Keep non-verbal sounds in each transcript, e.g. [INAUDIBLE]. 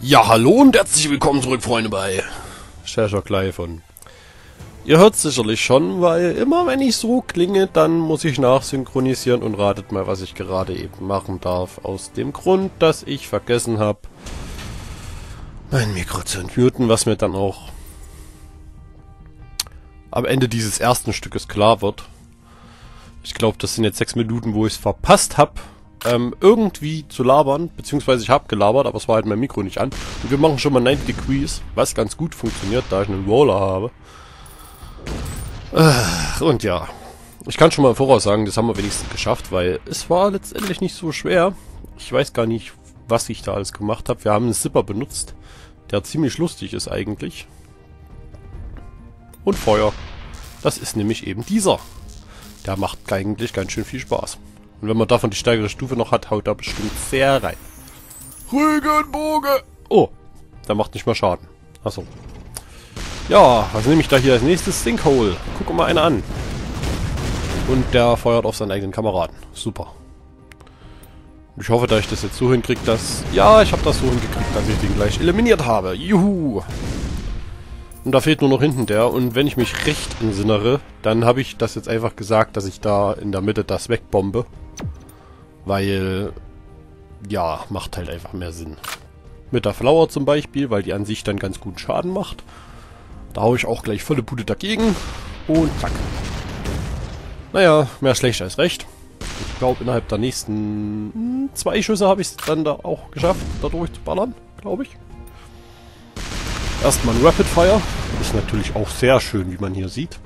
Ja, hallo und herzlich willkommen zurück, Freunde, bei Sherlock Live und ihr hört sicherlich schon, weil immer wenn ich so klinge, dann muss ich nachsynchronisieren und ratet mal, was ich gerade eben machen darf. Aus dem Grund, dass ich vergessen habe, mein Mikro zu entmuten, was mir dann auch am Ende dieses ersten Stückes klar wird. Ich glaube, das sind jetzt sechs Minuten, wo ich es verpasst habe ähm, irgendwie zu labern, beziehungsweise ich habe gelabert, aber es war halt mein Mikro nicht an. Und wir machen schon mal 90 Degrees, was ganz gut funktioniert, da ich einen Roller habe. Äh, und ja, ich kann schon mal voraus sagen, das haben wir wenigstens geschafft, weil es war letztendlich nicht so schwer. Ich weiß gar nicht, was ich da alles gemacht habe. Wir haben einen Zipper benutzt, der ziemlich lustig ist eigentlich. Und Feuer. Das ist nämlich eben dieser. Der macht eigentlich ganz schön viel Spaß. Und wenn man davon die steigere Stufe noch hat, haut da bestimmt sehr rein. Rügenbogen! Oh, der macht nicht mehr Schaden. Achso. Ja, was nehme ich da hier als nächstes? Sinkhole. Guck mal einer an. Und der feuert auf seinen eigenen Kameraden. Super. Ich hoffe, dass ich das jetzt so hinkriege, dass... Ja, ich habe das so hingekriegt, dass ich den gleich eliminiert habe. Juhu! Und da fehlt nur noch hinten der. Und wenn ich mich recht entsinnere, dann habe ich das jetzt einfach gesagt, dass ich da in der Mitte das wegbombe. Weil, ja, macht halt einfach mehr Sinn. Mit der Flower zum Beispiel, weil die an sich dann ganz gut Schaden macht. Da haue ich auch gleich volle Bude dagegen. Und zack. Naja, mehr schlecht als recht. Ich glaube, innerhalb der nächsten hm, zwei Schüsse habe ich es dann da auch geschafft, da durchzuballern, glaube ich. Erstmal ein Rapid Fire. Ist natürlich auch sehr schön, wie man hier sieht.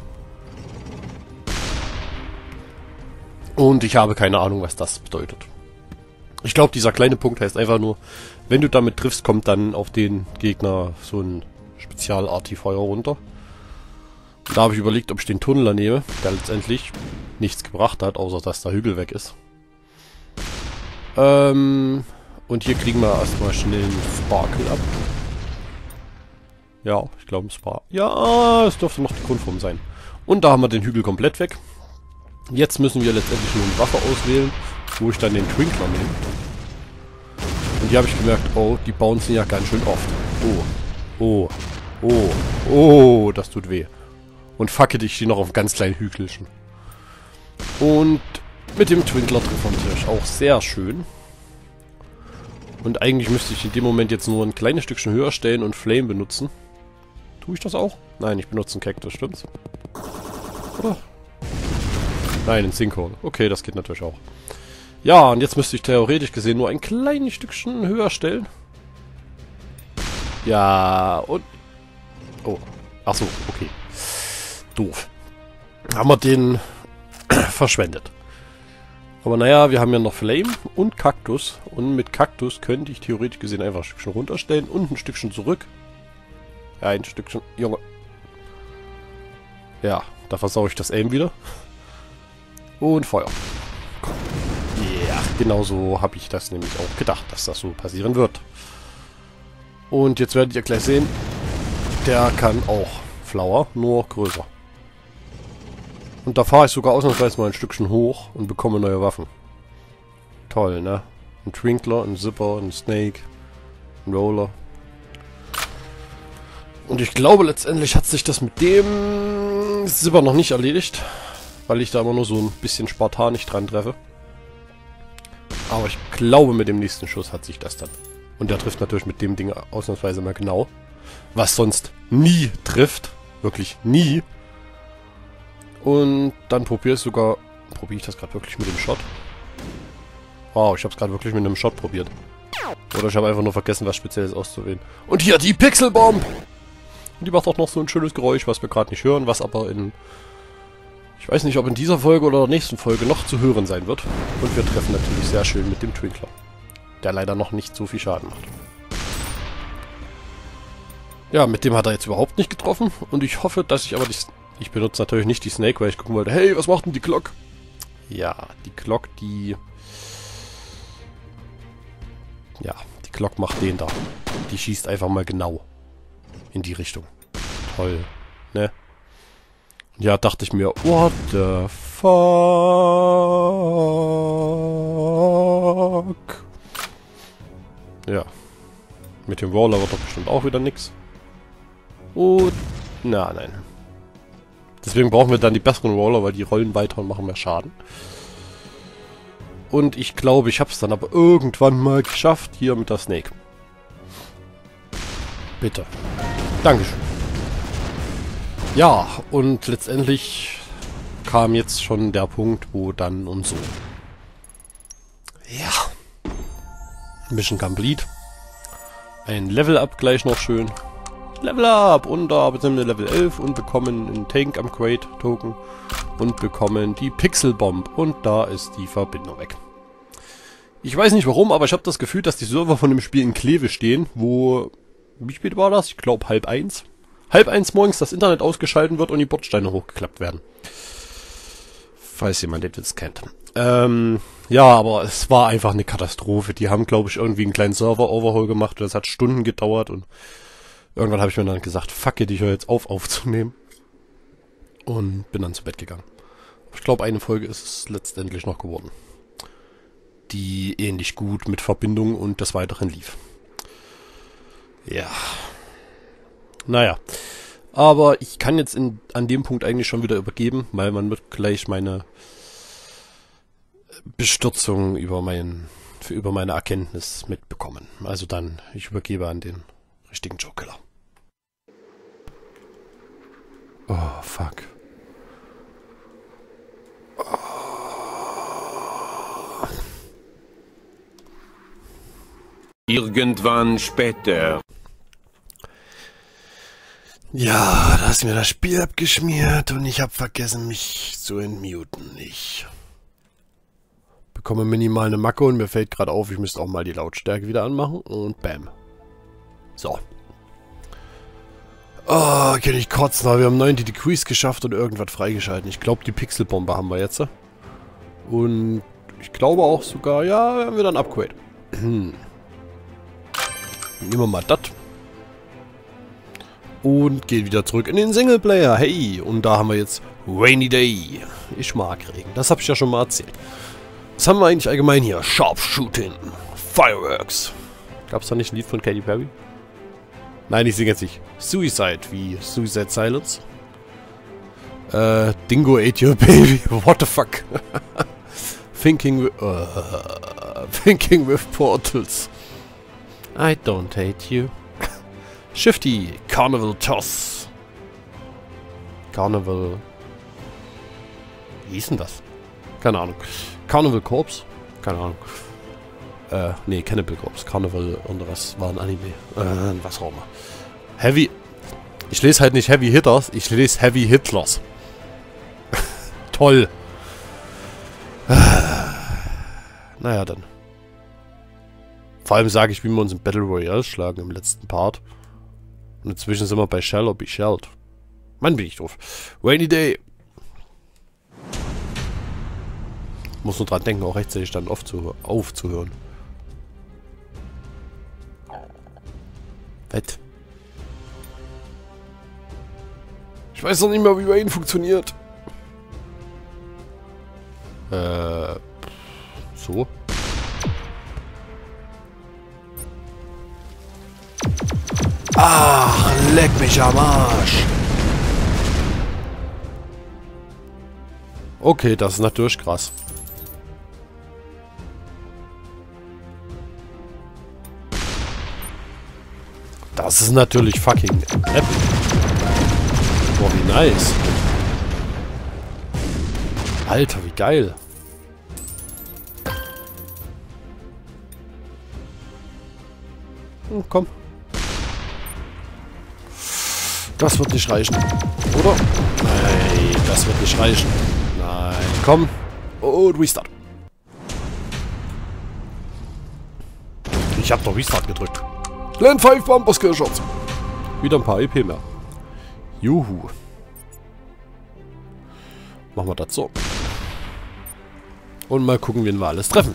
Und ich habe keine Ahnung, was das bedeutet. Ich glaube, dieser kleine Punkt heißt einfach nur, wenn du damit triffst, kommt dann auf den Gegner so ein Spezial-Arti-Feuer runter. Da habe ich überlegt, ob ich den Tunneler nehme, der letztendlich nichts gebracht hat, außer dass der Hügel weg ist. Ähm, und hier kriegen wir erstmal schnell einen Sparkle ab. Ja, ich glaube ein Sparkle. Ja, es dürfte noch die Grundform sein. Und da haben wir den Hügel komplett weg. Jetzt müssen wir letztendlich nur eine Waffe auswählen, wo ich dann den Twinkler nehme. Und hier habe ich gemerkt, oh, die bouncen ja ganz schön oft. Oh, oh, oh, oh, das tut weh. Und facke dich die noch auf ganz kleinen Hügelchen. Und mit dem Twinkler trifft man natürlich auch sehr schön. Und eigentlich müsste ich in dem Moment jetzt nur ein kleines Stückchen höher stellen und Flame benutzen. Tue ich das auch? Nein, ich benutze einen Cactus, stimmt's? Oder? Nein, ein Sinkhole. Okay, das geht natürlich auch. Ja, und jetzt müsste ich theoretisch gesehen nur ein kleines Stückchen höher stellen. Ja, und... Oh. Ach so, okay. Doof. Haben wir den [CLEARS THROAT] verschwendet. Aber naja, wir haben ja noch Flame und Kaktus. Und mit Kaktus könnte ich theoretisch gesehen einfach ein Stückchen runterstellen und ein Stückchen zurück. Ja, ein Stückchen... Junge. Ja, da versau ich das Aim wieder. Und Feuer. Ja, genau so habe ich das nämlich auch gedacht, dass das so passieren wird. Und jetzt werdet ihr gleich sehen, der kann auch Flower, nur größer. Und da fahre ich sogar ausnahmsweise mal ein Stückchen hoch und bekomme neue Waffen. Toll, ne? Ein Twinkler, ein Zipper, ein Snake, ein Roller. Und ich glaube, letztendlich hat sich das mit dem Zipper noch nicht erledigt weil ich da immer nur so ein bisschen spartanisch dran treffe. Aber ich glaube, mit dem nächsten Schuss hat sich das dann. Und der trifft natürlich mit dem Ding ausnahmsweise mal genau. Was sonst nie trifft. Wirklich nie. Und dann probiere ich sogar... Probiere ich das gerade wirklich mit dem Shot? Wow, ich habe es gerade wirklich mit einem Shot probiert. Oder ich habe einfach nur vergessen, was Spezielles auszuwählen. Und hier die Pixelbomb! Und die macht auch noch so ein schönes Geräusch, was wir gerade nicht hören, was aber in ich weiß nicht, ob in dieser Folge oder der nächsten Folge noch zu hören sein wird. Und wir treffen natürlich sehr schön mit dem Twinkler. Der leider noch nicht so viel Schaden macht. Ja, mit dem hat er jetzt überhaupt nicht getroffen. Und ich hoffe, dass ich aber die... Ich benutze natürlich nicht die Snake, weil ich gucken wollte, hey, was macht denn die Glock? Ja, die Glock, die... Ja, die Glock macht den da. Die schießt einfach mal genau in die Richtung. Toll, ne? Ja, dachte ich mir, what the fuck? Ja. Mit dem Roller wird doch bestimmt auch wieder nix. Und... Na, nein. Deswegen brauchen wir dann die besseren Roller, weil die rollen weiter und machen mehr Schaden. Und ich glaube, ich habe es dann aber irgendwann mal geschafft, hier mit der Snake. Bitte. Dankeschön. Ja, und letztendlich kam jetzt schon der Punkt, wo dann und so. Ja. Mission complete. Ein Level-Up gleich noch schön. Level Up! Und da sind wir Level 11 und bekommen einen Tank Upgrade Token und bekommen die Pixel Bomb. Und da ist die Verbindung weg. Ich weiß nicht warum, aber ich habe das Gefühl, dass die Server von dem Spiel in Kleve stehen, wo... Wie spät war das? Ich glaube halb eins. Halb eins morgens das Internet ausgeschalten wird und die Bordsteine hochgeklappt werden. Falls jemand den Witz kennt. Ähm, ja, aber es war einfach eine Katastrophe. Die haben, glaube ich, irgendwie einen kleinen Server-Overhaul gemacht und das hat Stunden gedauert und irgendwann habe ich mir dann gesagt, fuck it, ich höre jetzt auf aufzunehmen. Und bin dann zu Bett gegangen. Ich glaube, eine Folge ist es letztendlich noch geworden. Die ähnlich gut mit Verbindung und des Weiteren lief. Ja. Naja. Aber ich kann jetzt in, an dem Punkt eigentlich schon wieder übergeben, weil man wird gleich meine Bestürzung über mein, über meine Erkenntnis mitbekommen. Also dann, ich übergebe an den richtigen Joe-Killer. Oh, fuck. Oh. Irgendwann später. Ja, da ist mir das Spiel abgeschmiert und ich habe vergessen, mich zu entmuten. Ich bekomme minimal eine Macke und mir fällt gerade auf, ich müsste auch mal die Lautstärke wieder anmachen und bam. So. Oh, kann ich kotzen, aber wir haben 90 Degrees geschafft und irgendwas freigeschalten. Ich glaube, die Pixelbombe haben wir jetzt. Und ich glaube auch sogar, ja, haben wir dann Upgrade. Nehmen wir mal das. Und gehen wieder zurück in den Singleplayer. Hey, und da haben wir jetzt Rainy Day. Ich mag Regen. Das habe ich ja schon mal erzählt. Was haben wir eigentlich allgemein hier? Sharpshooting. Fireworks. Gab es da nicht ein Lied von Katy Perry? Nein, ich singe jetzt nicht. Suicide, wie Suicide Silence. Äh, Dingo ate your baby. [LAUGHS] What the fuck? [LAUGHS] thinking, with, uh, [LAUGHS] thinking with portals. I don't hate you. Shifty, Carnival Toss. Carnival. Wie hieß denn das? Keine Ahnung. Carnival Corps? Keine Ahnung. Äh, nee, Cannibal Corps. Carnival und was war ein Anime. Äh, was auch immer. Heavy... Ich lese halt nicht Heavy Hitters, ich lese Heavy Hitlers. [LAUGHS] Toll. [SIGHS] naja, dann. Vor allem sage ich, wie wir uns im Battle Royale schlagen im letzten Part. Und inzwischen sind wir bei Shell or Be Shelled. Mann, bin ich doof. Rainy Day. Muss nur dran denken, auch rechtzeitig dann aufzuhören. Wett. Ich weiß noch nicht mehr, wie Ihnen funktioniert. Äh. So. Ach, leck mich am Arsch. Okay, das ist natürlich krass. Das ist natürlich fucking epic. Boah, wie nice. Alter, wie geil. Hm, komm. Das wird nicht reichen. Oder? Nein, das wird nicht reichen. Nein, komm. Und Restart. Ich hab doch Restart gedrückt. Land 5 Bumpers Skillshots. Wieder ein paar EP mehr. Juhu. Machen wir das so. Und mal gucken, wen wir alles treffen.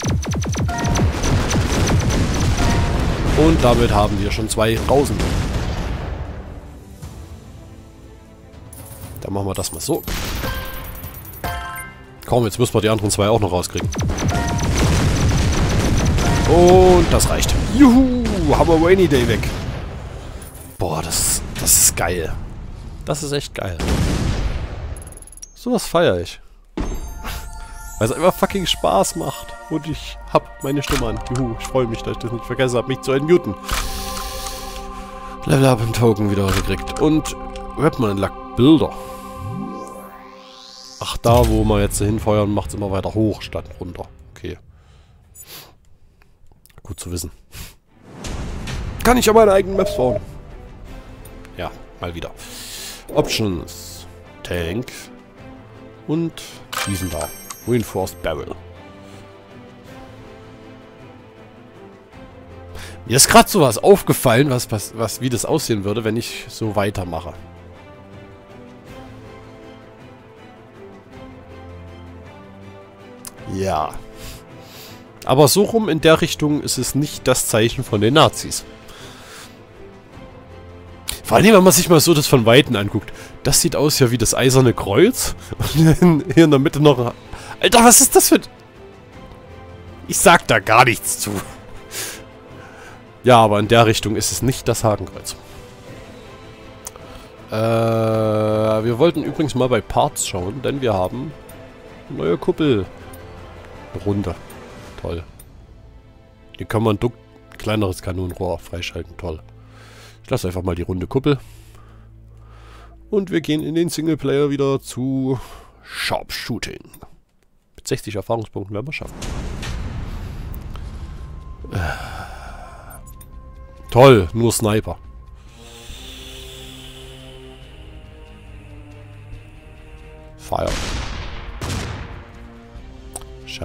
Und damit haben wir schon zwei draußen. Dann machen wir das mal so. Komm, jetzt müssen wir die anderen zwei auch noch rauskriegen. Und das reicht. Juhu, haben wir Rainy Day weg. Boah, das, das ist geil. Das ist echt geil. Sowas feiere ich. Weil es einfach fucking Spaß macht. Und ich hab meine Stimme an. Juhu, ich freue mich, dass ich das nicht vergessen habe, mich zu entmuten. Level Up im Token wieder gekriegt. Und Weapon Unlock Bilder. Ach, da wo wir jetzt hinfeuern, macht es immer weiter hoch statt runter. Okay. Gut zu wissen. Kann ich ja meine eigenen Maps bauen. Ja, mal wieder. Options. Tank. Und diesen da. Reinforced Barrel. Mir ist gerade sowas aufgefallen, was, was, was, wie das aussehen würde, wenn ich so weitermache. Ja. Aber so rum in der Richtung ist es nicht das Zeichen von den Nazis. Vor allem, wenn man sich mal so das von Weitem anguckt. Das sieht aus ja wie das eiserne Kreuz. Und hier in der Mitte noch... Alter, was ist das für... Ich sag da gar nichts zu. Ja, aber in der Richtung ist es nicht das Hakenkreuz. Äh, wir wollten übrigens mal bei Parts schauen, denn wir haben neue Kuppel. Runde. Toll. Hier kann man ein kleineres Kanonenrohr freischalten. Toll. Ich lasse einfach mal die runde Kuppel. Und wir gehen in den Singleplayer wieder zu Sharpshooting. Mit 60 Erfahrungspunkten werden wir schaffen. Äh. Toll, nur Sniper. Fire.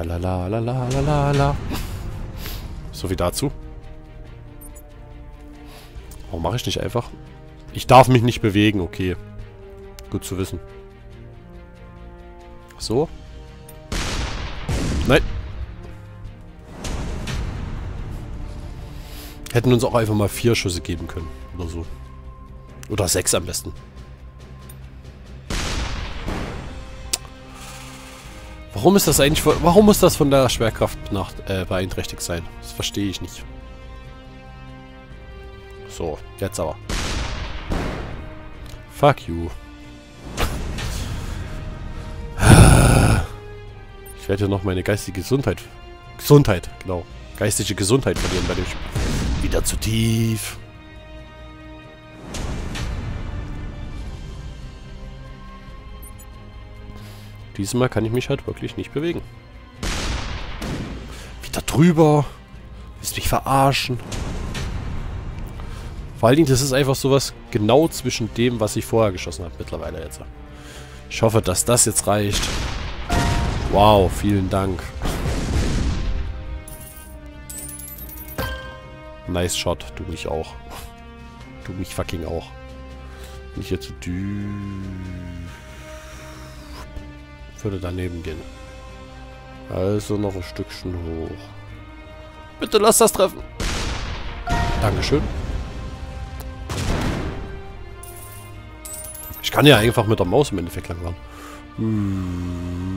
Schalalalalala. So wie dazu. Warum mache ich nicht einfach? Ich darf mich nicht bewegen, okay. Gut zu wissen. So. Nein. Hätten uns auch einfach mal vier Schüsse geben können. Oder so. Oder sechs am besten. Warum ist das eigentlich... Warum muss das von der Schwerkraft nach, äh, beeinträchtigt sein? Das verstehe ich nicht. So, jetzt aber. Fuck you. Ich werde ja noch meine geistige Gesundheit... Gesundheit, genau. Geistige Gesundheit verlieren bei dem Spiel. Wieder zu tief. Diesmal kann ich mich halt wirklich nicht bewegen. Wieder drüber. Willst mich verarschen? Vor allen Dingen, das ist einfach sowas genau zwischen dem, was ich vorher geschossen habe mittlerweile jetzt. Ich hoffe, dass das jetzt reicht. Wow, vielen Dank. Nice Shot, du mich auch. Du mich fucking auch. Nicht jetzt zu dü würde daneben gehen. Also noch ein Stückchen hoch. Bitte lass das treffen. Dankeschön. Ich kann ja einfach mit der Maus im Endeffekt langfahren. Hm.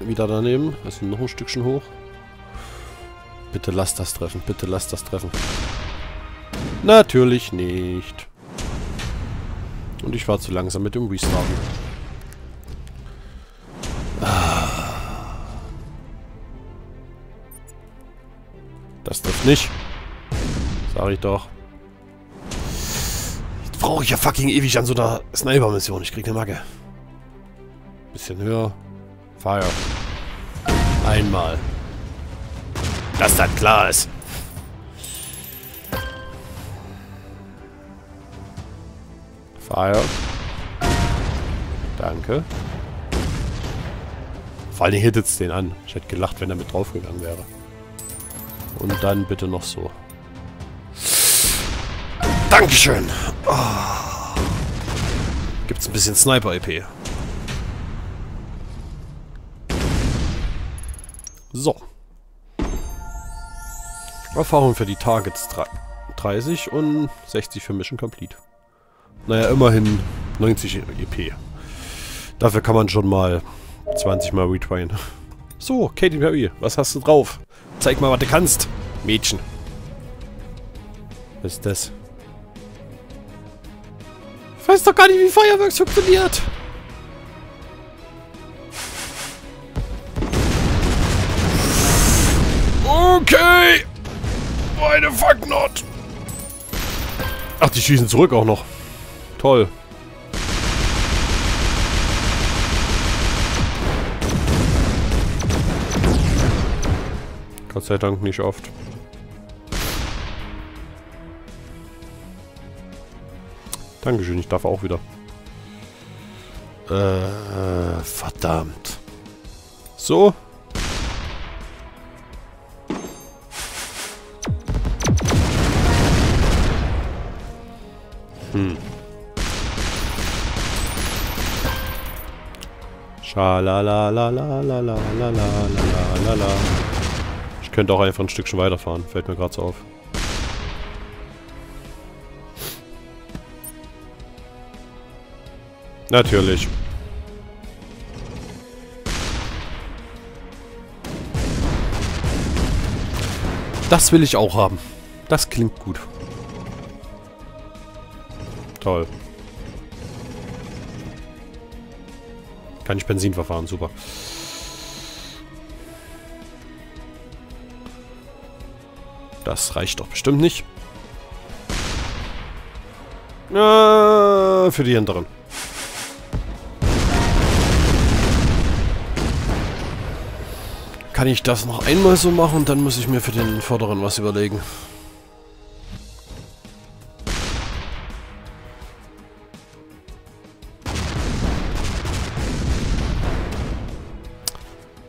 Wieder daneben. Also noch ein Stückchen hoch. Bitte lass das treffen. Bitte lass das treffen. Natürlich nicht. Und ich war zu langsam mit dem Restarten. Das trifft nicht. Sag ich doch. Jetzt brauche ich ja fucking ewig an so einer Sniper-Mission. Ich krieg eine Macke. Bisschen höher. Fire. Einmal. Dass das klar ist. Fire. Danke. Vor allem hittet es den an. Ich hätte gelacht, wenn er mit draufgegangen wäre. Und dann bitte noch so. Dankeschön. Oh. Gibt's ein bisschen Sniper-EP. So. Erfahrung für die Targets 30 und 60 für Mission Complete. Naja, immerhin 90 EP. Dafür kann man schon mal 20 Mal retryen. So, Katy Perry, was hast du drauf? Zeig mal, was du kannst, Mädchen. Was ist das? Ich weiß doch gar nicht, wie Feuerwerks funktioniert. Okay. Why the fuck not? Ach, die schießen zurück auch noch. Toll. Gott sei Dank nicht oft. Dankeschön, ich darf auch wieder. Äh, verdammt. So. Hm. Schalalalalalalalalalalala. Ich könnte auch einfach ein Stückchen weiterfahren. Fällt mir gerade so auf. Natürlich. Das will ich auch haben. Das klingt gut. Toll. Kann ich Benzin verfahren, super. Das reicht doch bestimmt nicht. Äh, für die hinteren. Kann ich das noch einmal so machen und dann muss ich mir für den vorderen was überlegen.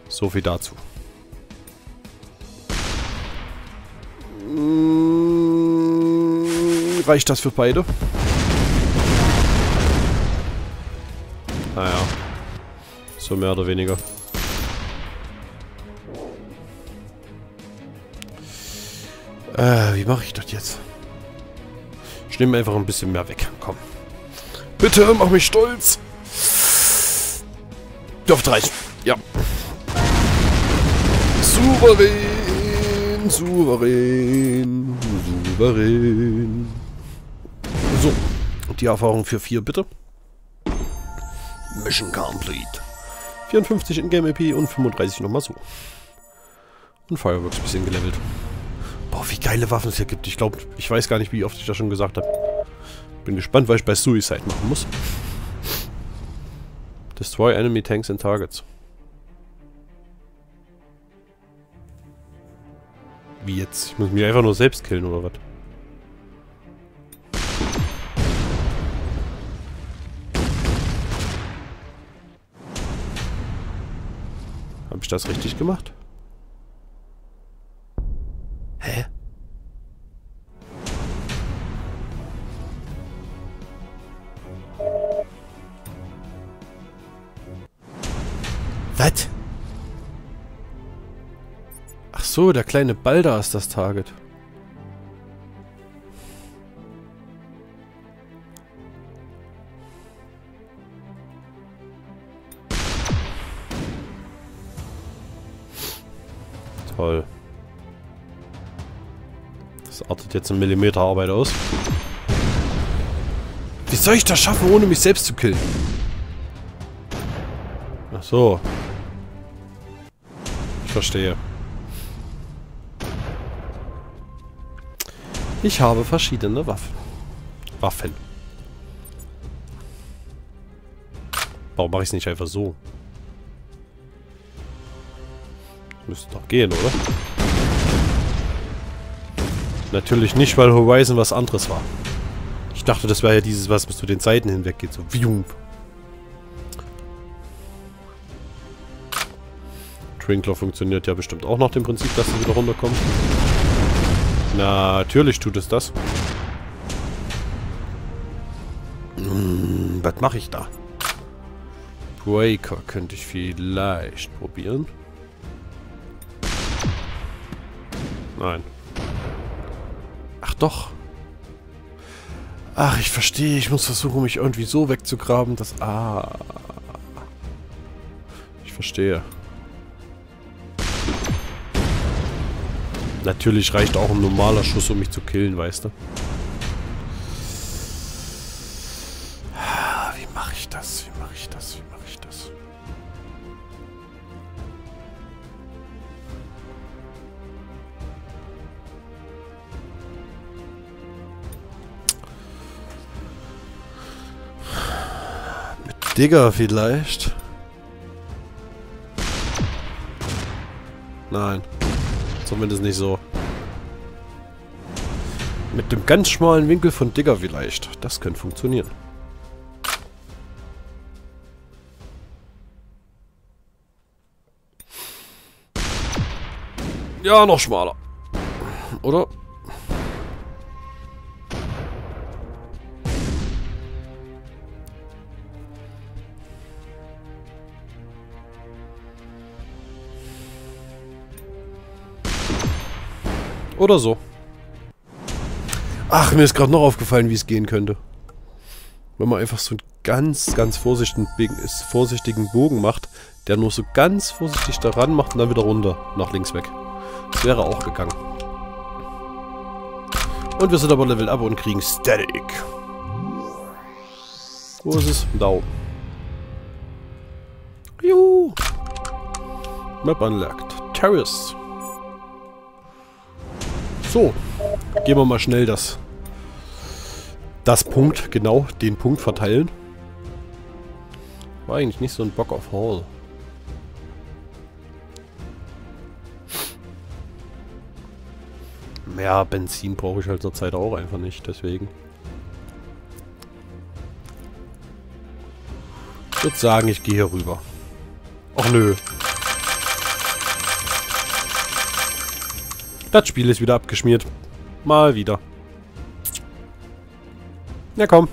So viel dazu. Reicht das für beide? Naja. So mehr oder weniger. Äh, wie mache ich das jetzt? Ich nehme einfach ein bisschen mehr weg. Komm. Bitte, mach mich stolz. Dürfte reichen. Ja. Souverän, souverän, souverän. So, und die Erfahrung für 4 bitte. Mission complete. 54 in Game EP und 35 nochmal so. Und Fireworks bisschen gelevelt. Boah, wie geile Waffen es hier gibt. Ich glaube, ich weiß gar nicht, wie oft ich das schon gesagt habe. Bin gespannt, was ich bei Suicide machen muss. Destroy enemy tanks and targets. Wie jetzt? Ich muss mich einfach nur selbst killen, oder was? Ich das richtig gemacht? Hä? Was? so, der kleine Ball da ist das Target. Toll. Das artet jetzt in Millimeterarbeit aus. Wie soll ich das schaffen, ohne mich selbst zu killen? Ach so. Ich verstehe. Ich habe verschiedene Waffen. Waffen. Warum mache ich es nicht einfach so? Müsste doch gehen, oder? Natürlich nicht, weil Horizon was anderes war. Ich dachte, das wäre ja dieses, was bis zu den Seiten hinweg geht. So Viump. Trinkler funktioniert ja bestimmt auch nach dem Prinzip, dass sie wieder runterkommt. Natürlich tut es das. Hm, was mache ich da? Breaker könnte ich vielleicht probieren. Nein. Ach doch. Ach, ich verstehe. Ich muss versuchen, mich irgendwie so wegzugraben, dass... Ah. Ich verstehe. Natürlich reicht auch ein normaler Schuss, um mich zu killen, weißt du. Ah, wie mache ich das? Wie mache ich das? Wie mache ich das? Digger vielleicht? Nein. Zumindest nicht so. Mit dem ganz schmalen Winkel von Digger vielleicht. Das könnte funktionieren. Ja, noch schmaler. Oder? Oder so. Ach, mir ist gerade noch aufgefallen, wie es gehen könnte. Wenn man einfach so einen ganz, ganz vorsichtigen, vorsichtigen Bogen macht, der nur so ganz vorsichtig daran macht und dann wieder runter, nach links weg. Das wäre auch gegangen. Und wir sind aber Level Up und kriegen Static. Wo ist es? Da. Juhu. Map unlocked. Terrace. So, gehen wir mal schnell das, das Punkt, genau, den Punkt verteilen. War eigentlich nicht so ein Bock auf Hall. Mehr Benzin brauche ich halt zur Zeit auch einfach nicht, deswegen. Ich würde sagen, ich gehe hier rüber. Ach nö, Das Spiel ist wieder abgeschmiert. Mal wieder. Ja komm,